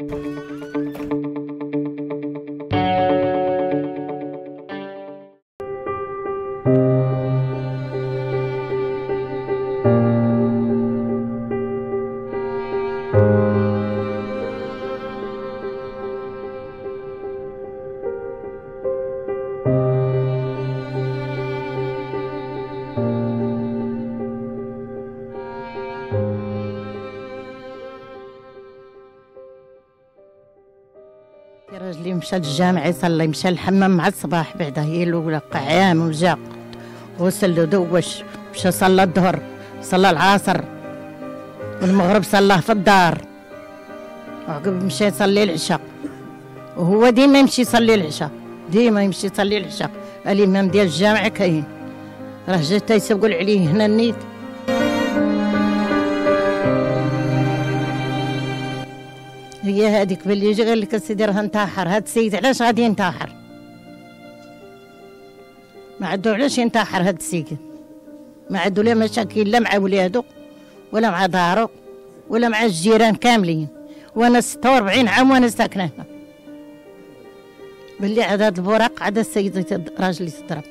Música راجلي مشى للجامع يصلي مشى الحمام مع الصباح بعدا هي الأولى قعام وجا. غسل ودوش مشى صلى الظهر صلى العصر. والمغرب صلاه في الدار. وعقب مشى يصلي العشاء. وهو ديما يمشي يصلي العشاء ديما يمشي يصلي العشاء. الإمام ديال الجامع كاين. راه جا تيسوقوا عليه هنا النيت. هي هذيك باللي يجي قال لك السيدي راه انتحر. هاد السيد علاش غادي ينتحر؟ ما عندو علاش ينتحر هاد السيد. ما عندو لا مشاكل لا مع ولادو ولا مع دارو ولا مع الجيران كاملين. وأنا 46 عام وأنا ساكنة هنا. باللي عاد هاد البراق عاد السيد يتد- راجلي تضرب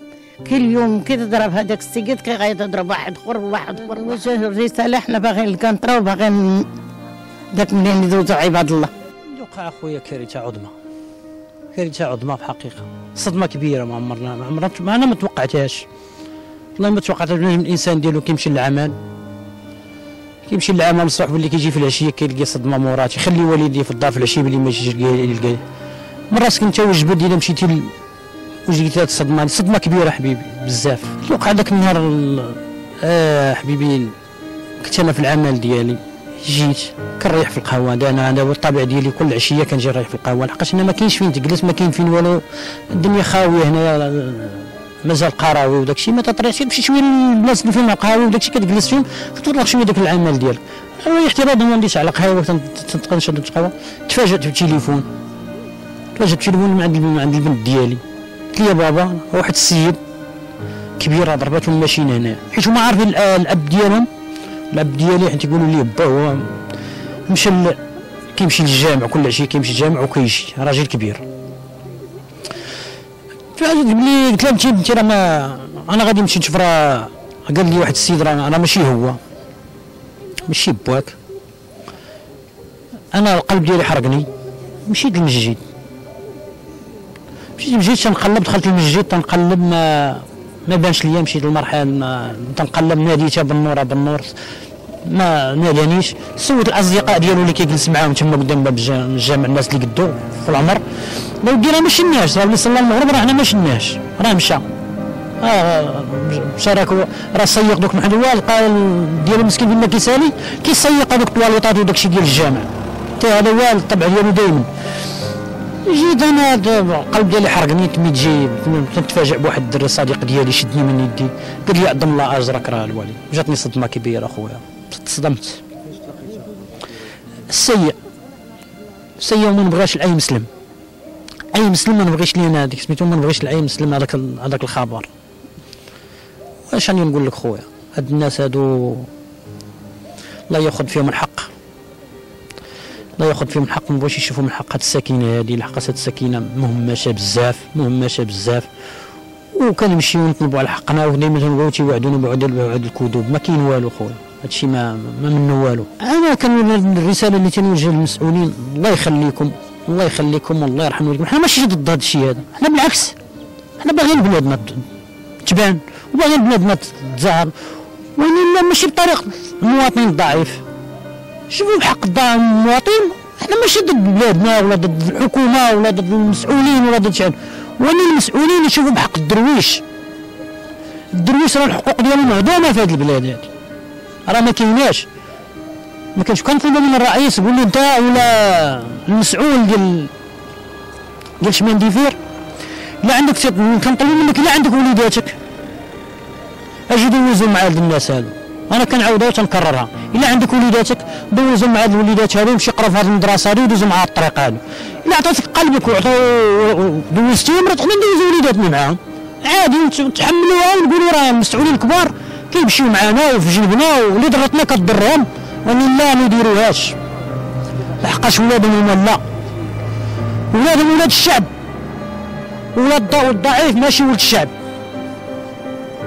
كل يوم كي تضرب هذاك السيد كي غادي تضرب واحد اخر وواحد اخر وجه الرسالة حنا باغيين الكونطرا وباغيين داك منين يدوزو عباد الله؟ وقع أخويا كارثة عظمى كارثة عظمى في حقيقه صدمة كبيرة ما عمرنا ما عمرنا ما أنا ما توقعتهاش. والله ما توقعتهاش من الإنسان ديالو كيمشي للعمل. كيمشي للعمل الصباح واللي كيجي في العشية كيلقى صدمة مورات يخلي والديه في الدار في العشية بلي ما يجيش يلقى يلقى. مرة كنت وجبد إلا مشيتي ل- وجيت هاد الصدمة؟ صدمة كبيرة حبيبي بزاف. وقع داك النهار ال- آه حبيبي كنت أنا في العمل ديالي. جيت كنريح في القهوة. أنا هذا هو الطبيعه ديالي كل عشية كنجي نريح في القهوة. لحقاش هنا ما كاينش فين تجلس ما كاين فين والو. الدنيا خاوية هنا مازال قراوي وداك الشيء. ما تطريحش تمشي شوية للبلاصه اللي فيهم القهاوي وداك الشيء كتجلس فيهم كتطلق شوية داك العمل ديالك. احتراضا ما نديش على قهوه تنتقل نشرب قهوه تفاجأت بالتليفون. تفاجأت بالتليفون من عند عند البنت ديالي. قلت لي بابا واحد السيد كبير ضرباتو الماشينه هنا حيت هما عارفين ال- الأب ديالهم الاب ديالي حيت يقولوا لي با هو مشى كيمشي للجامع كل عشيه كيمشي للجامع وكيجي راجل كبير. فعجبت بلي قلت له انت أنت راه ما أنا غادي نمشي نشوف راه قال لي واحد السيد راه راه ماشي هو. ماشي باك أنا القلب ديالي حرقني. مشيت للمسجد. مشيت للمسجد تنقلب. دخلت المسجد تنقلب ما ما بانش ليا مشيت ما تنقلب ناديتها بالنور بالنور ما نادانيش. سولت الأصدقاء ديالو اللي كيجلس معاهم تما قدام باب الجا- الجامع الناس اللي قدو في العمر. لو ودي راه ما شناش راه صلى المغرب راه حنا ما شناش راه مشى. آه مشى راك هو- راه سيق دوك محل هو لقى ال- ديالو مسكين فين ما كيسالي كيسيق هذوك الطواليطات وداك الشيء ديال الجامع. حتى هذا هو الطبع ديالو دايما. جيت أنا القلب ديالي حرقني تميت جي كنتفاجئ بواحد الدري صديق ديالي شدني من يدي. قال لي عظم الله اجرك راه الوالي. جاتني صدمة كبيرة اخويا تصدمت السيء. السيء وما نبغاش لأي مسلم. أي مسلم ما نبغيش لي أنا هذيك سميتو ما نبغيش لأي مسلم هذاك هذاك الخبر. واش راني نقول لك خويا؟ هاد الناس هادو الله يأخذ فيهم الحق. الله ياخذ فيهم الحق ما بغاوش يشوفوا من حق هاد السكينه هذه هاد السكينه مهمشة بزاف مهمشة بزاف. وكنمشيو نطلبوا على حقنا ودائما تنبغيو تيوعدونا بوعد بوعد الكذوب. ما كاين والو خويا هادشي ما ما منه والو. أنا كان الرسالة اللي تنوجه للمسؤولين الله يخليكم الله يخليكم والله يرحم والديكم. حنا ماشي ضد هذا الشيء هذا حنا بالعكس. حنا باغيين بلادنا تبان وباغيين بلادنا تزهر ولكن لا ماشي بطريقه المواطن الضعيف شوفوا الضع- المواطن. إحنا ماشي ضد بلادنا ولا ضد الحكومة ولا ضد المسؤولين ولا ضد شان ولكن المسؤولين يشوفوا بحق الدرويش. الدرويش راه الحقوق ديالهم معدومة في هذه البلاد هذه راه ما كايناش. ما كانش كنطلبوا من الرئيس يقول له أنت ولا المسؤول ديال ديال chemins de fer. لا عندك كنطلبوا منك لا عندك وليداتك. أجي دوزوا مع هاد الناس هادو. أنا كنعاودها وتنكررها. إلا عندك وليداتك دوزوا مع هاد الوليدات هادو يمشي يقراو في هاد المدرسة هادي ودوزوا مع هاد الطريق هادو. إلا عطاتك قلبك وعطاو دوزتيهم راه تقدر ندوزوا وليداتنا معاهم. عادي نت- نتحملوها ونقولوا راه المسؤولين الكبار. كيمشيو معانا وفي جنبنا واللي ضرتنا كتضرهم. ولكن لا ما يديروهاش. لحقاش ولادهم هما لا. ولادهم ولاد الشعب. ولاد الضعيف ماشي ولد الشعب.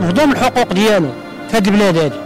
نهضوا من الحقوق ديالو في هذه البلاد هذه